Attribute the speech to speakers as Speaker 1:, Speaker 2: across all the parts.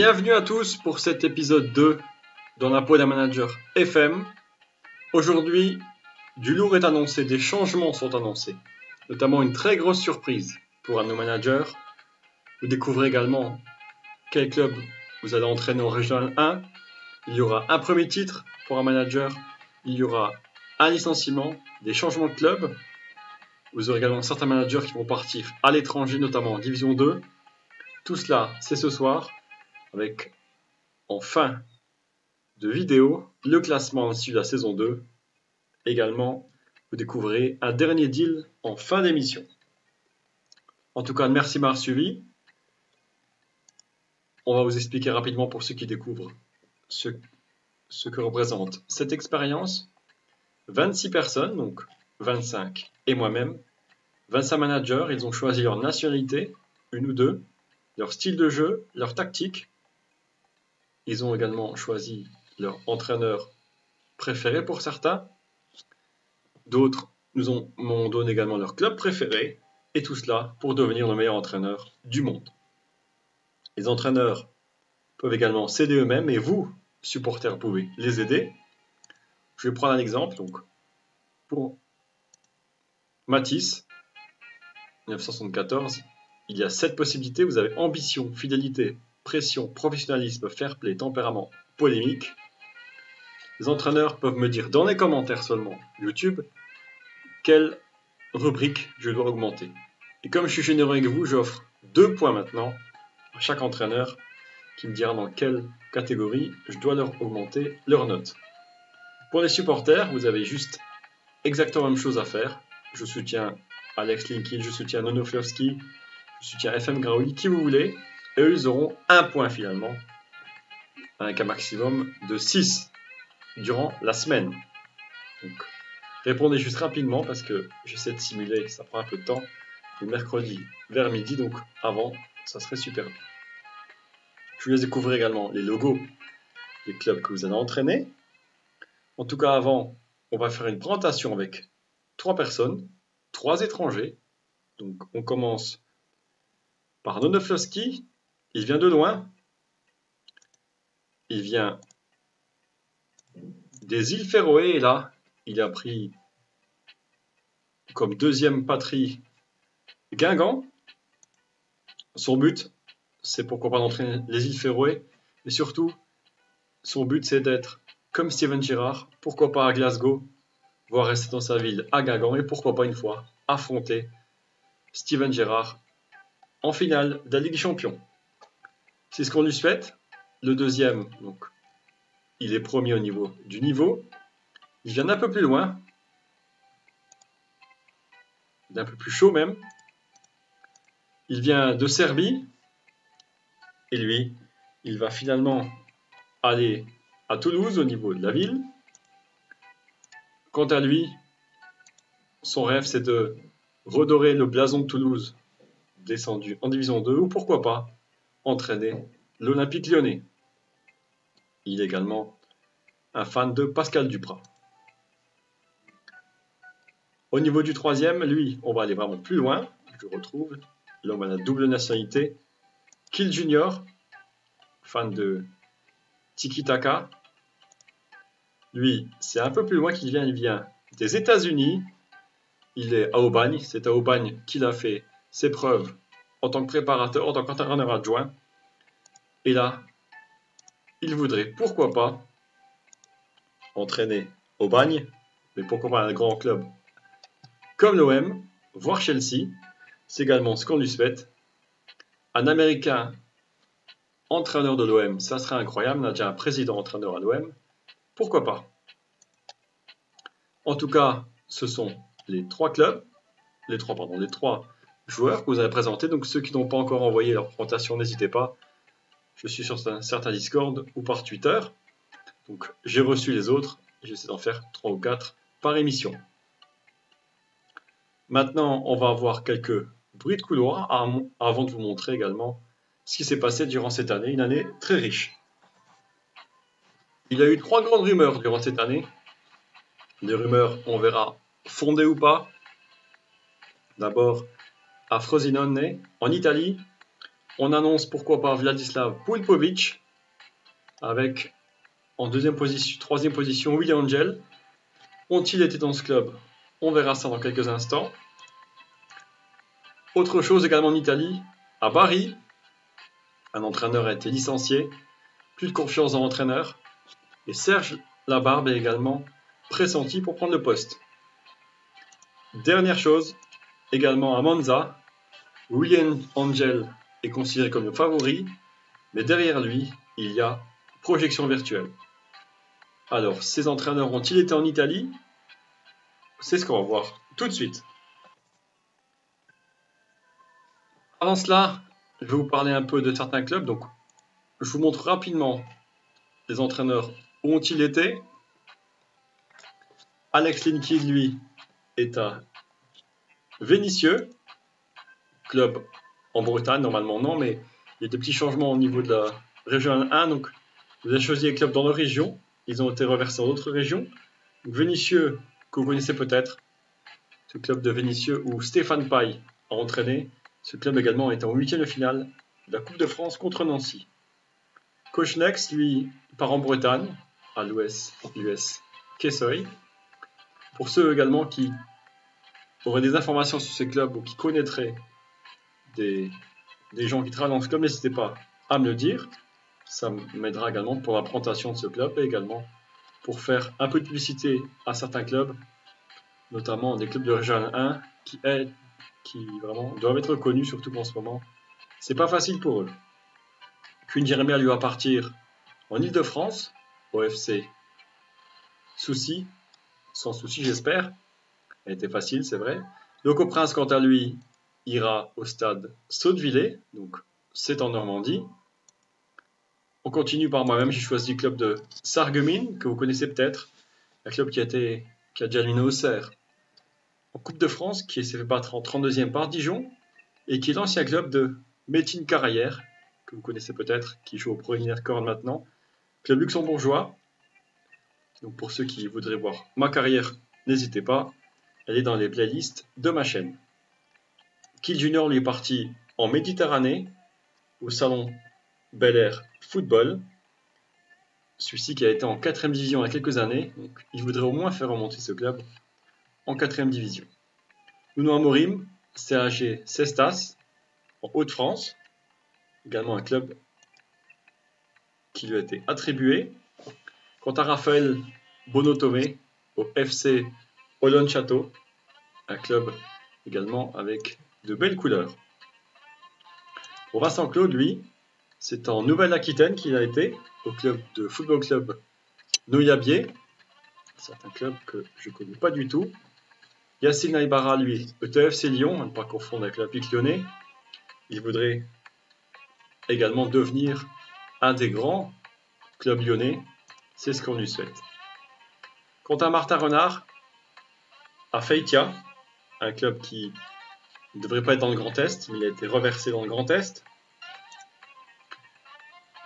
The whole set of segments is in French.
Speaker 1: Bienvenue à tous pour cet épisode 2 dans la peau d'un manager FM. Aujourd'hui, du lourd est annoncé, des changements sont annoncés, notamment une très grosse surprise pour un de nos managers. Vous découvrez également quel club vous allez entraîner en Régional 1. Il y aura un premier titre pour un manager, il y aura un licenciement, des changements de club. Vous aurez également certains managers qui vont partir à l'étranger, notamment en Division 2. Tout cela, c'est ce soir avec en fin de vidéo le classement issu de la saison 2. Également, vous découvrez un dernier deal en fin d'émission. En tout cas, merci de m'avoir suivi. On va vous expliquer rapidement pour ceux qui découvrent ce, ce que représente cette expérience. 26 personnes, donc 25 et moi-même. 25 managers, ils ont choisi leur nationalité, une ou deux, leur style de jeu, leur tactique, ils ont également choisi leur entraîneur préféré pour certains. D'autres nous ont, donné également leur club préféré. Et tout cela pour devenir le meilleur entraîneur du monde. Les entraîneurs peuvent également s'aider eux-mêmes et vous, supporters, pouvez les aider. Je vais prendre un exemple. Donc, pour Matisse, 1974, il y a sept possibilités. Vous avez ambition, fidélité, professionnalisme, fair play, tempérament, polémique. Les entraîneurs peuvent me dire dans les commentaires seulement YouTube quelle rubrique je dois augmenter. Et comme je suis généreux avec vous, j'offre deux points maintenant à chaque entraîneur qui me dira dans quelle catégorie je dois leur augmenter leur note. Pour les supporters, vous avez juste exactement la même chose à faire. Je soutiens Alex Linkin, je soutiens Nono Flowski, je soutiens FM Graoui, qui vous voulez eux, ils auront un point finalement, avec un maximum de 6 durant la semaine. Répondez juste rapidement parce que j'essaie de simuler, ça prend un peu de temps, le mercredi vers midi, donc avant, ça serait super. Je vous laisse découvrir également les logos des clubs que vous allez entraîner. En tout cas, avant, on va faire une présentation avec trois personnes, trois étrangers. Donc, on commence par Nonoflowski, il vient de loin. Il vient des îles Féroé et là, il a pris comme deuxième patrie Guingamp. Son but, c'est pourquoi pas d'entraîner les îles Féroé, mais surtout, son but c'est d'être comme Steven Girard, pourquoi pas à Glasgow, voire rester dans sa ville à Guingamp et pourquoi pas une fois affronter Steven Gerrard en finale de la Ligue des Champions. C'est ce qu'on lui souhaite. Le deuxième, donc, il est premier au niveau du niveau. Il vient d'un peu plus loin, d'un peu plus chaud même. Il vient de Serbie. Et lui, il va finalement aller à Toulouse au niveau de la ville. Quant à lui, son rêve c'est de redorer le blason de Toulouse descendu en division 2 ou pourquoi pas entraîner l'Olympique lyonnais. Il est également un fan de Pascal Duprat. Au niveau du troisième, lui, on va aller vraiment plus loin. Je retrouve l'homme à la double nationalité, Kill Junior, fan de Tiki Taka. Lui, c'est un peu plus loin qu'il vient. Il vient des États-Unis. Il est à Aubagne. C'est à Aubagne qu'il a fait ses preuves en tant que préparateur, en tant qu'entraîneur adjoint. Et là, il voudrait, pourquoi pas, entraîner au bagne, mais pourquoi pas un grand club comme l'OM, voire Chelsea. C'est également ce qu'on lui souhaite. Un Américain entraîneur de l'OM, ça serait incroyable. On a déjà un président entraîneur à l'OM. Pourquoi pas En tout cas, ce sont les trois clubs, les trois, pardon, les trois joueurs que vous avez présentés. Donc ceux qui n'ont pas encore envoyé leur présentation, n'hésitez pas. Je suis sur certains Discord ou par Twitter. Donc j'ai reçu les autres. J'essaie d'en faire 3 ou 4 par émission. Maintenant, on va avoir quelques bruits de couloir avant de vous montrer également ce qui s'est passé durant cette année, une année très riche. Il y a eu trois grandes rumeurs durant cette année. Des rumeurs, on verra, fondées ou pas. D'abord, à Frosinone, en Italie, On annonce pourquoi pas Vladislav Pulpovic avec en deuxième position, troisième position Willy Angel. Ont-ils été dans ce club? On verra ça dans quelques instants. Autre chose également en Italie, à Bari, un entraîneur a été licencié, plus de confiance dans l'entraîneur, et Serge Labarbe est également pressenti pour prendre le poste. Dernière chose, également à Monza, William Angel est considéré comme le favori, mais derrière lui, il y a projection virtuelle. Alors, ces entraîneurs ont-ils été en Italie? C'est ce qu'on va voir tout de suite. Avant cela, je vais vous parler un peu de certains clubs. Donc, je vous montre rapidement les entraîneurs où ont-ils été. Alex Linky, lui, est à Vénitieux, club en Bretagne, normalement non, mais il y a des petits changements au niveau de la région 1. Donc, vous avez choisi les clubs dans nos régions. Ils ont été reversés dans d'autres régions. Vénitieux, que vous connaissez peut-être, ce club de Vénitieux où Stéphane Paille a entraîné. Ce club également est en huitième de finale de la Coupe de France contre Nancy. Coach Next, lui, part en Bretagne, à l'ouest, l'US Kessoy. Pour ceux également qui auraient des informations sur ces clubs ou qui connaîtraient des, gens qui travaillent dans ce club, n'hésitez pas à me le dire. Ça m'aidera également pour la présentation de ce club et également pour faire un peu de publicité à certains clubs, notamment des clubs de région 1 qui, vraiment doivent être connus, surtout en ce moment. C'est pas facile pour eux. Qu'une Jérémy lui va partir en Ile-de-France, au FC Souci, sans souci j'espère. Elle était facile, c'est vrai. Loco Prince, quant à lui, ira au stade Sautevillers, donc c'est en Normandie. On continue par moi-même, j'ai choisi le club de Sarreguemines, que vous connaissez peut-être, un club qui a, été, qui a déjà en Coupe de France, qui s'est fait battre en 32e par Dijon, et qui est l'ancien club de Métine Carrière, que vous connaissez peut-être, qui joue au Pro Corps maintenant, club luxembourgeois. Donc pour ceux qui voudraient voir ma carrière, n'hésitez pas, elle est dans les playlists de ma chaîne. Kill Junior lui est parti en Méditerranée, au salon Bel Air Football. Celui-ci qui a été en 4ème division il y a quelques années, il voudrait au moins faire remonter ce club en 4ème division. Nuno Amorim, CAG Cestas, en Haute-France, également un club qui lui a été attribué. Quant à Raphaël Bonotome, au FC Olon Château, un club également avec de belles couleurs. Pour Vincent Claude, lui, c'est en Nouvelle-Aquitaine qu'il a été, au club de football club Noyabier. C'est un club que je ne connais pas du tout. Yassine Aïbara, lui, ETFC Lyon, à ne pas confondre avec l'Olympique lyonnais. Il voudrait également devenir un des grands clubs lyonnais. C'est ce qu'on lui souhaite. Quant à Martin Renard, à Feitia, un club qui ne devrait pas être dans le Grand Est, mais il a été reversé dans le Grand Est.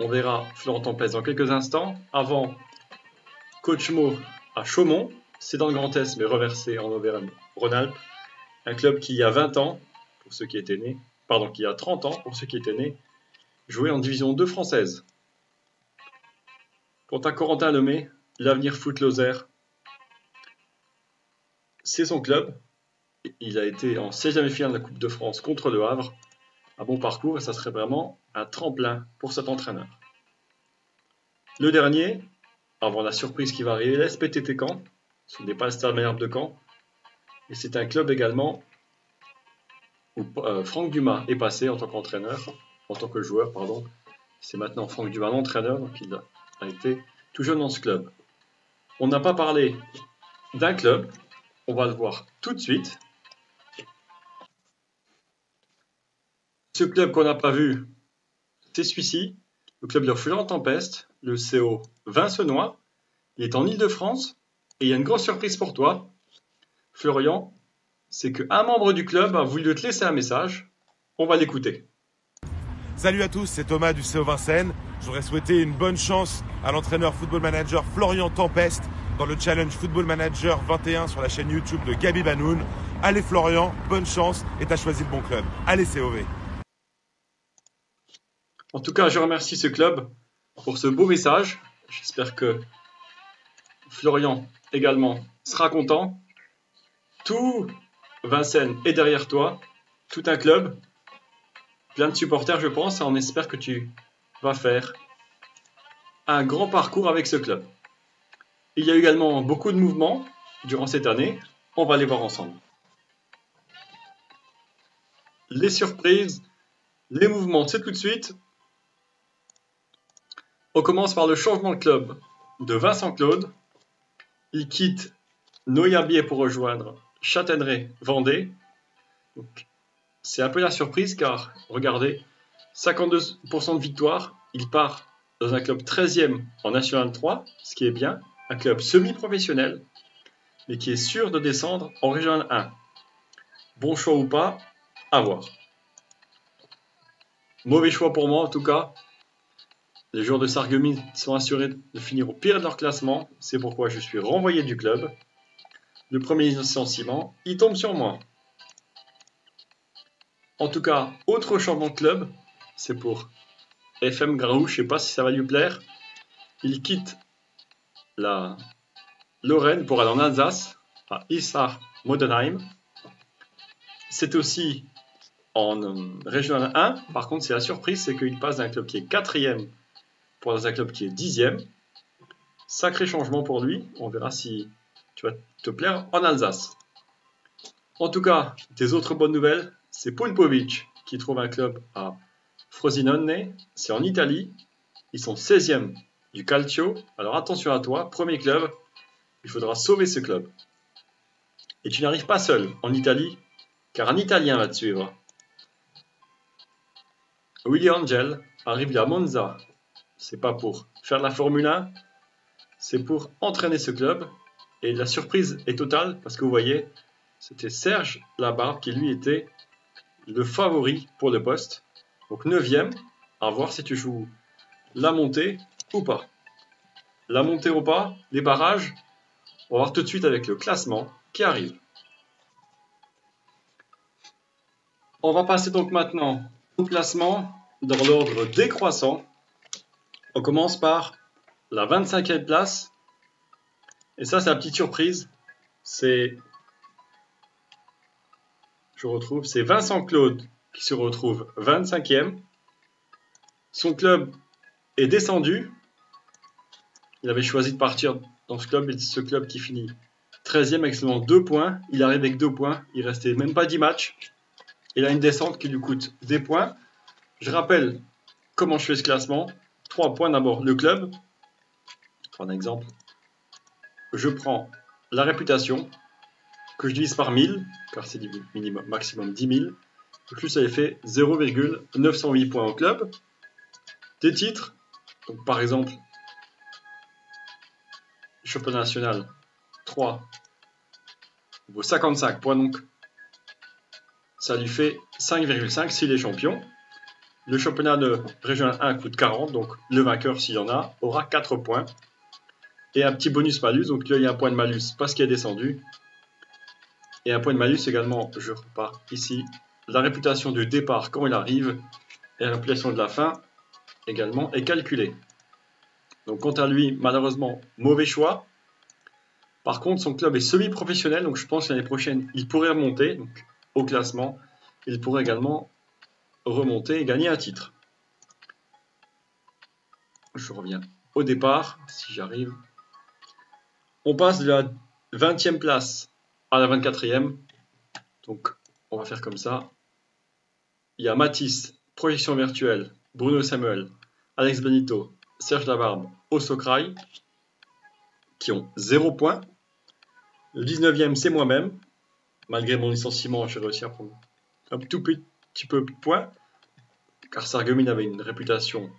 Speaker 1: On verra Florent Tempest dans quelques instants. Avant, Coach Mo à Chaumont, c'est dans le Grand Est, mais reversé en Auvergne-Rhône-Alpes. Un club qui, il y a 20 ans, pour ceux qui étaient nés, pardon, qui a 30 ans, pour ceux qui étaient nés, jouait en division 2 française. Quant à Corentin Lemay, l'avenir foot c'est son club. Il a été en 16e finale de la Coupe de France contre le Havre. Un bon parcours et ça serait vraiment un tremplin pour cet entraîneur. Le dernier, avant la surprise qui va arriver, l'SPTT Caen. Ce n'est pas le Stade Malherbe de Caen. Et c'est un club également où euh, Franck Dumas est passé en tant qu'entraîneur en tant que joueur, pardon. C'est maintenant Franck Duval, l'entraîneur, donc il a été tout jeune dans ce club. On n'a pas parlé d'un club, on va le voir tout de suite. Ce club qu'on n'a pas vu, c'est celui-ci, le club de Florent Tempeste, le CO Vincenois. Il est en Ile-de-France et il y a une grosse surprise pour toi, Florian, c'est qu'un membre du club a voulu te laisser un message. On va l'écouter.
Speaker 2: Salut à tous, c'est Thomas du CO Vincennes. J'aurais souhaité une bonne chance à l'entraîneur football manager Florian Tempest dans le challenge Football Manager 21 sur la chaîne YouTube de Gabi Banoun. Allez Florian, bonne chance et t'as choisi le bon club. Allez COV.
Speaker 1: En tout cas, je remercie ce club pour ce beau message. J'espère que Florian également sera content. Tout Vincennes est derrière toi, tout un club, plein de supporters, je pense, on espère que tu vas faire un grand parcours avec ce club. Il y a également beaucoup de mouvements durant cette année. On va les voir ensemble. Les surprises, les mouvements, c'est tout de suite. On commence par le changement de club de Vincent Claude. Il quitte Noyabier pour rejoindre Châtaigneraie-Vendée. C'est un peu la surprise car, regardez, 52% de victoire. Il part dans un club 13e en National 3, ce qui est bien. Un club semi-professionnel, mais qui est sûr de descendre en Régional 1. Bon choix ou pas, à voir. Mauvais choix pour moi en tout cas. Les joueurs de Sarreguemines sont assurés de finir au pire de leur classement. C'est pourquoi je suis renvoyé du club. Le premier licenciement, il tombe sur moi. En tout cas, autre changement de club, c'est pour FM Graou, je ne sais pas si ça va lui plaire. Il quitte la Lorraine pour aller en Alsace, à Issar Modenheim. C'est aussi en euh, Régional 1. Par contre, c'est la surprise, c'est qu'il passe d'un club qui est quatrième pour un club qui est dixième. Sacré changement pour lui. On verra si tu vas te plaire en Alsace. En tout cas, des autres bonnes nouvelles, c'est Pulpovic qui trouve un club à Frosinone, c'est en Italie. Ils sont 16e du Calcio. Alors attention à toi, premier club, il faudra sauver ce club. Et tu n'arrives pas seul en Italie, car un Italien va te suivre. Willy Angel arrive à Monza. C'est pas pour faire la Formule 1, c'est pour entraîner ce club. Et la surprise est totale parce que vous voyez, c'était Serge Labarbe qui lui était le favori pour le poste. Donc 9 à voir si tu joues la montée ou pas. La montée ou pas, les barrages, on va voir tout de suite avec le classement qui arrive. On va passer donc maintenant au classement dans l'ordre décroissant. On commence par la 25e place. Et ça, c'est la petite surprise. C'est. Je retrouve. C'est Vincent Claude qui se retrouve 25e. Son club est descendu. Il avait choisi de partir dans ce club, et ce club qui finit 13e avec seulement 2 points. Il arrive avec 2 points, il restait même pas 10 matchs. Il a une descente qui lui coûte des points. Je rappelle comment je fais ce classement. 3 points d'abord le club. Pour un exemple, je prends la réputation que je divise par 1000, car c'est minimum, maximum 10 000 plus ça fait 0,908 points au club. Des titres, donc par exemple, championnat national 3 vaut 55 points, donc ça lui fait 5,5 s'il est champion. Le championnat de régional 1 coûte 40, donc le vainqueur, s'il y en a, aura 4 points. Et un petit bonus malus, donc il y a un point de malus parce qu'il est descendu. Et un point de malus également, je repars ici, la réputation du départ quand il arrive et la réputation de la fin également est calculée. Donc quant à lui, malheureusement, mauvais choix. Par contre, son club est semi-professionnel, donc je pense que l'année prochaine, il pourrait remonter au classement. Il pourrait également remonter et gagner un titre. Je reviens au départ, si j'arrive. On passe de la 20e place à la 24e. Donc on va faire comme ça. Il y a Matisse, Projection Virtuelle, Bruno Samuel, Alex Benito, Serge Labarbe, Osokrai, qui ont 0 points. Le 19e, c'est moi-même. Malgré mon licenciement, j'ai réussi à prendre un tout petit peu de points. Car Sargumine avait une réputation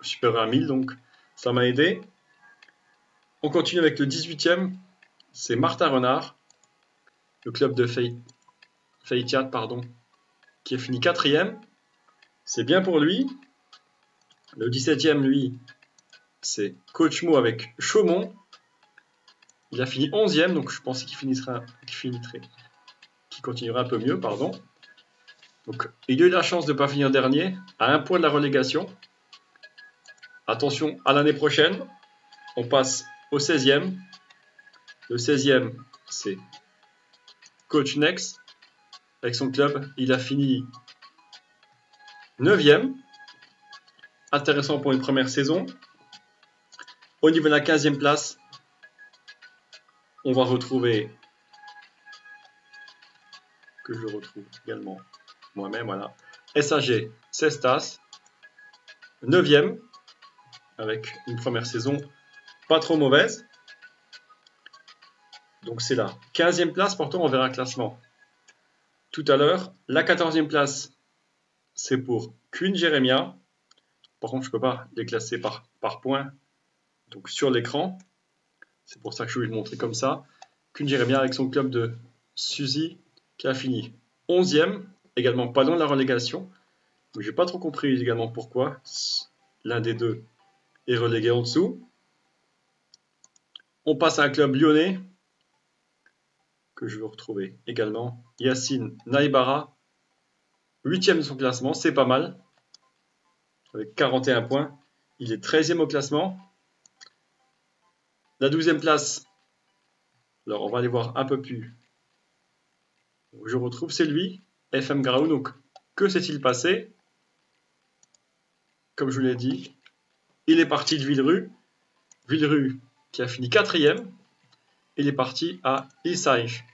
Speaker 1: supérieure à 1000, donc ça m'a aidé. On continue avec le 18e, c'est Martin Renard, le club de Fate Feitiat, pardon, qui est fini quatrième. C'est bien pour lui. Le 17e, lui, c'est Coach Mo avec Chaumont. Il a fini 11e, donc je pensais qu'il finira, qu'il finiterait, qu'il continuera un peu mieux, pardon. Donc, il a eu la chance de ne pas finir dernier, à un point de la relégation. Attention à l'année prochaine. On passe au 16e. Le 16e, c'est Coach Next. Avec son club, il a fini 9e. Intéressant pour une première saison. Au niveau de la 15e place, on va retrouver que je retrouve également moi-même, voilà. SAG Cestas, 9e, avec une première saison pas trop mauvaise. Donc c'est la 15e place, pourtant on verra le classement tout à l'heure. La 14e place, c'est pour Queen Jeremia. Par contre, je ne peux pas les classer par, par point, donc sur l'écran. C'est pour ça que je vous montrer comme ça. Queen Jeremia avec son club de Suzy qui a fini 11e, également pas loin de la relégation. Je n'ai pas trop compris également pourquoi l'un des deux est relégué en dessous. On passe à un club lyonnais que je vais retrouver également. Yacine Naibara, 8 de son classement, c'est pas mal. Avec 41 points. Il est 13e au classement. La 12e place, alors on va aller voir un peu plus. Je retrouve, c'est lui, FM Graou. Donc, que s'est-il passé? Comme je vous l'ai dit, il est parti de Villerue. Villerue qui a fini quatrième. Il est parti à Isaïch.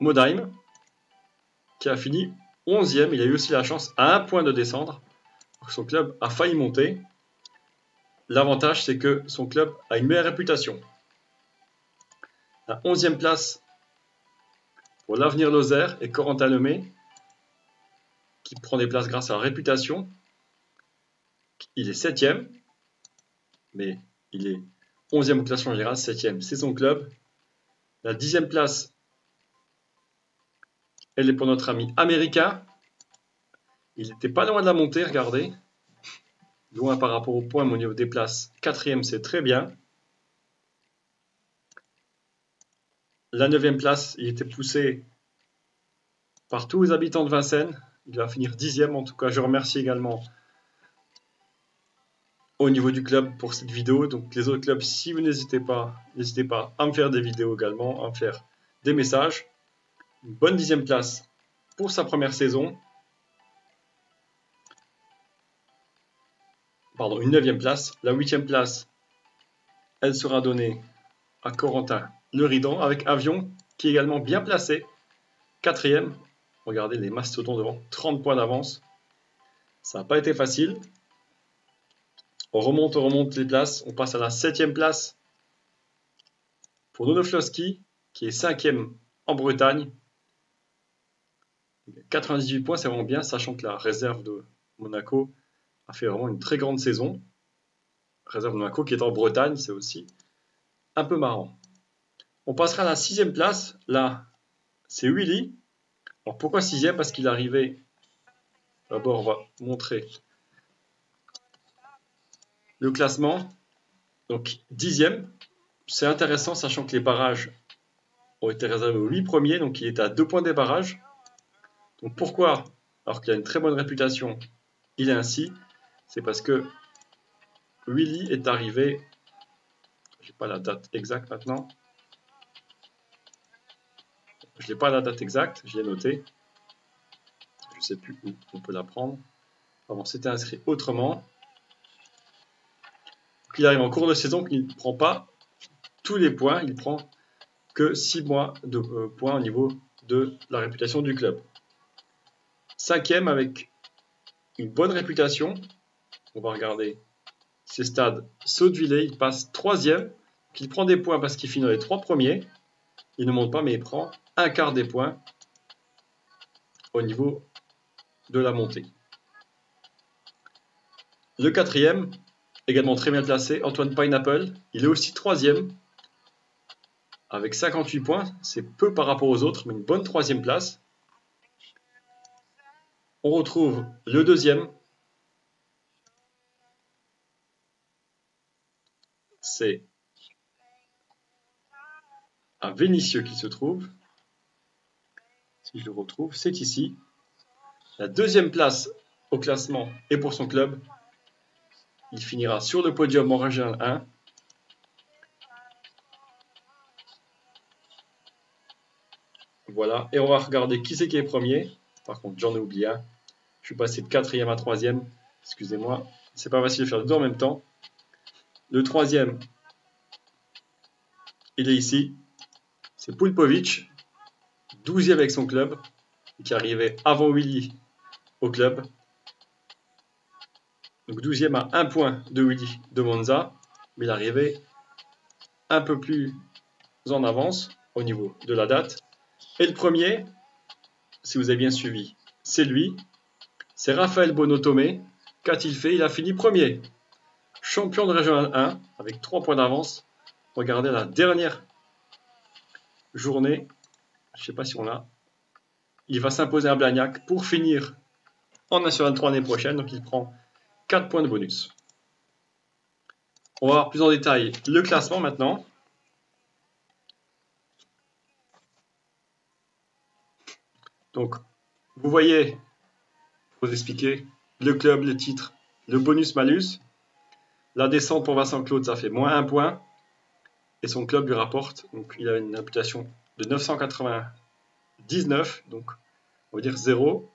Speaker 1: Modheim qui a fini 11e. Il a eu aussi la chance à un point de descendre. Son club a failli monter. L'avantage, c'est que son club a une meilleure réputation. La 11e place pour l'avenir Lozère et Corentin Lemay, qui prend des places grâce à la réputation. Il est 7e, mais il est 11e au classement général, 7e, c'est son club. La 10e place, elle est pour notre ami américain. Il n'était pas loin de la montée, regardez. Loin par rapport au point, mais au niveau des places, 4e, c'est très bien. La 9 place, il était poussé par tous les habitants de Vincennes. Il va finir dixième. En tout cas, je remercie également au niveau du club pour cette vidéo. Donc les autres clubs, si vous n'hésitez pas, n'hésitez pas à me faire des vidéos également, à me faire des messages. Une bonne dixième place pour sa première saison. Pardon, une neuvième place. La huitième place, elle sera donnée à Corentin le Ridan avec Avion qui est également bien placé. Quatrième. Regardez les mastodons devant. 30 points d'avance. Ça n'a pas été facile. On remonte, on remonte les places. On passe à la septième place pour Nonoflowski qui est cinquième en Bretagne. 98 points, c'est vraiment bien, sachant que la réserve de Monaco a fait vraiment une très grande saison. Réserve de Monaco qui est en Bretagne, c'est aussi un peu marrant. On passera à la sixième place. Là, c'est Willy. Alors pourquoi sixième? Parce qu'il est arrivé. D'abord, on va montrer le classement. Donc dixième. C'est intéressant, sachant que les barrages ont été réservés aux huit premiers. Donc il est à deux points des barrages. Donc pourquoi? Alors qu'il a une très bonne réputation, il est ainsi. C'est parce que Willy est arrivé. Je n'ai pas la date exacte maintenant. Je n'ai pas la date exacte, je l'ai noté. Je ne sais plus où on peut la prendre. Avant, c'était inscrit autrement. il arrive en cours de saison qu'il ne prend pas tous les points, il prend que 6 mois de euh, points au niveau de la réputation du club. Cinquième avec une bonne réputation. On va regarder ses stades. Saut-de-Villers, il passe troisième. Il prend des points parce qu'il finit dans les trois premiers. Il ne monte pas, mais il prend un quart des points au niveau de la montée. Le quatrième, également très bien placé, Antoine Pineapple. Il est aussi troisième avec 58 points. C'est peu par rapport aux autres, mais une bonne troisième place. On retrouve le deuxième. C'est à Vénitieux qui se trouve. Si je le retrouve, c'est ici. La deuxième place au classement et pour son club. il finira sur le podium en Régional 1. Voilà, et on va regarder qui c'est qui est premier. Par contre, j'en ai oublié un. Je suis passé de quatrième à troisième. Excusez-moi, c'est pas facile de faire les deux en même temps. Le troisième, il est ici. C'est Pulpovic, 12e avec son club, qui arrivait avant Willy au club. Donc 12e à un point de Willy de Monza, mais il arrivait un peu plus en avance au niveau de la date. Et le premier, si vous avez bien suivi, c'est lui. C'est Raphaël Bonotomé. Qu'a-t-il fait? Il a fini premier. Champion de Régional 1 avec 3 points d'avance. Regardez la dernière journée. Je ne sais pas si on l'a. Il va s'imposer à Blagnac pour finir en National 3 l'année prochaine. Donc il prend 4 points de bonus. On va voir plus en détail le classement maintenant. Donc, vous voyez, pour vous expliquer, le club, le titre, le bonus-malus. La descente pour Vincent Claude, ça fait moins 1 point. Et son club lui rapporte, donc il a une réputation de 999, donc on va dire 0.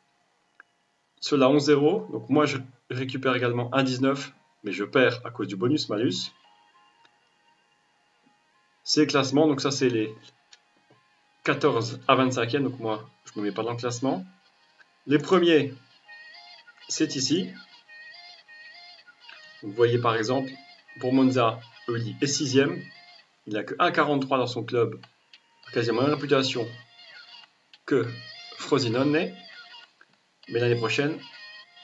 Speaker 1: Cela 11-0, donc moi je récupère également 1-19, mais je perds à cause du bonus-malus. Ces classements, donc ça c'est les 14 à 25e, donc moi je ne me mets pas dans le classement. Les premiers, c'est ici. Vous voyez par exemple, pour Monza, Oli est 6e. Il n'a que 1,43 dans son club, quasiment la même réputation que Frosinone. Mais l'année prochaine,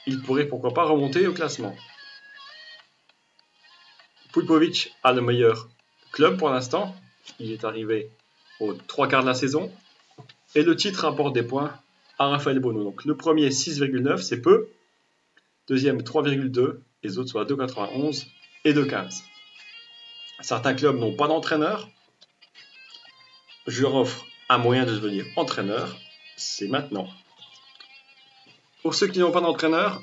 Speaker 1: il pourrait pourquoi pas remonter au classement. Pulpovic a le meilleur club pour l'instant. Il est arrivé aux trois quarts de la saison. Et le titre rapporte des points à Raphaël Bono. Donc le premier 6,9, c'est peu. Deuxième 3,2. Les autres sont à 2,91 et 2,15. Certains clubs n'ont pas d'entraîneur. Je leur offre un moyen de devenir entraîneur. C'est maintenant. Pour ceux qui n'ont pas d'entraîneur,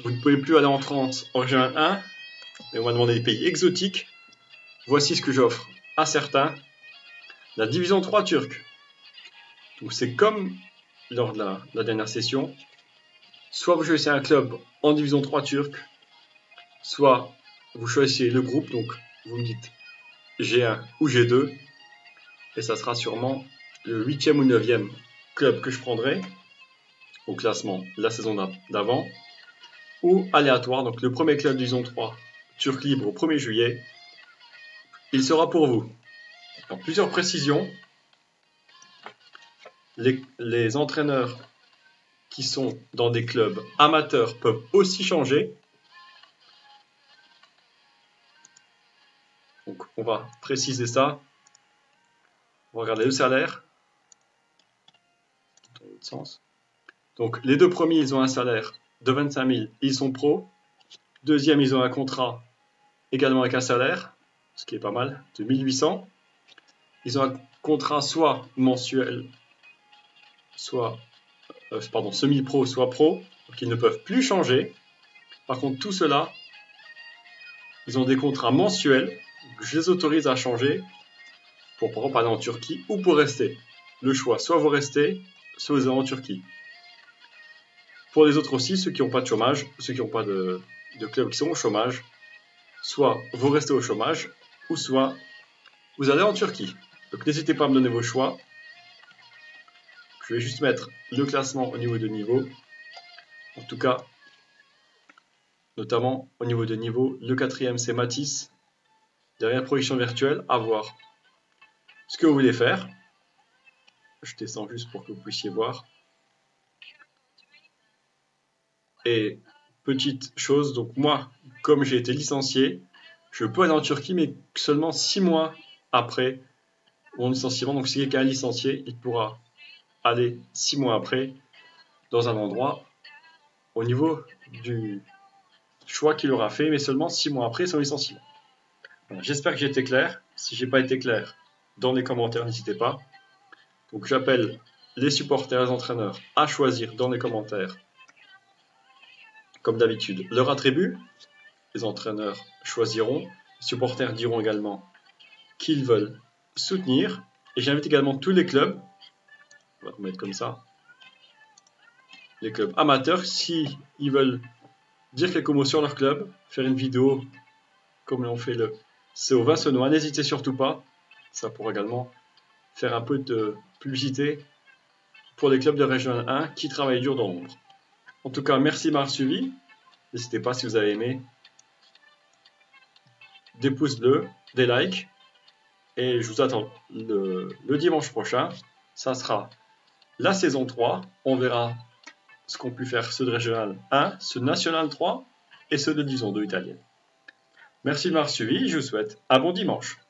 Speaker 1: vous ne pouvez plus aller en France en régional 1, mais on va demander des pays exotiques. Voici ce que j'offre à certains. La division 3 turque. Donc c'est comme lors de la, dernière session. Soit vous choisissez un club en division 3 turque, soit vous choisissez le groupe, donc vous me dites G1 ou G2, et ça sera sûrement le 8e ou 9e club que je prendrai au classement la saison d'avant, ou aléatoire, donc le premier club division 3 turc libre au 1er juillet, il sera pour vous. Plusieurs précisions, les, entraîneurs qui sont dans des clubs amateurs peuvent aussi changer. Donc on va préciser ça. On va regarder le salaire. sens. Donc les deux premiers, ils ont un salaire de 25 000, ils sont pros. Deuxième, ils ont un contrat également avec un salaire, ce qui est pas mal, de 1800. Ils ont un contrat soit mensuel soit euh, pardon, semi-pro, soit pro, donc ils ne peuvent plus changer. Par contre, tout cela, ils ont des contrats mensuels, je les autorise à changer pour par aller en Turquie ou pour rester. Le choix, soit vous restez, soit vous allez en Turquie. Pour les autres aussi, ceux qui n'ont pas de chômage, ceux qui n'ont pas de, de club qui sont au chômage, soit vous restez au chômage, ou soit vous allez en Turquie. Donc n'hésitez pas à me donner vos choix. Je vais juste mettre le classement au niveau de niveau. En tout cas, notamment au niveau de niveau, le quatrième c'est Matisse. Derrière projection virtuelle, à voir ce que vous voulez faire. Je descends juste pour que vous puissiez voir. Et petite chose, donc moi, comme j'ai été licencié, je peux aller en Turquie, mais seulement six mois après mon licenciement. Donc si quelqu'un est licencié, il pourra aller six mois après dans un endroit au niveau du choix qu'il aura fait, mais seulement six mois après son licenciement. J'espère que j'ai été clair. Si j'ai pas été clair, dans les commentaires, n'hésitez pas. Donc j'appelle les supporters, les entraîneurs à choisir dans les commentaires, comme d'habitude, leur attribut. les entraîneurs choisiront. Les supporters diront également qu'ils veulent soutenir. Et j'invite également tous les clubs, on va remettre comme ça, les clubs amateurs, si ils veulent dire quelques mots sur leur club, faire une vidéo comme l'ont fait le CO Vincenois, n'hésitez surtout pas. Ça pourra également faire un peu de publicité pour les clubs de Région 1 qui travaillent dur dans l'ombre. En tout cas, merci de m'avoir suivi. N'hésitez pas si vous avez aimé. Des pouces bleus, des likes. Et je vous attends le, dimanche prochain. Ça sera la saison 3. On verra ce qu'ont pu faire ceux de Régional 1, ceux de National 3 et ceux de Disons 2 italienne. Merci de m'avoir suivi. Je vous souhaite un bon dimanche.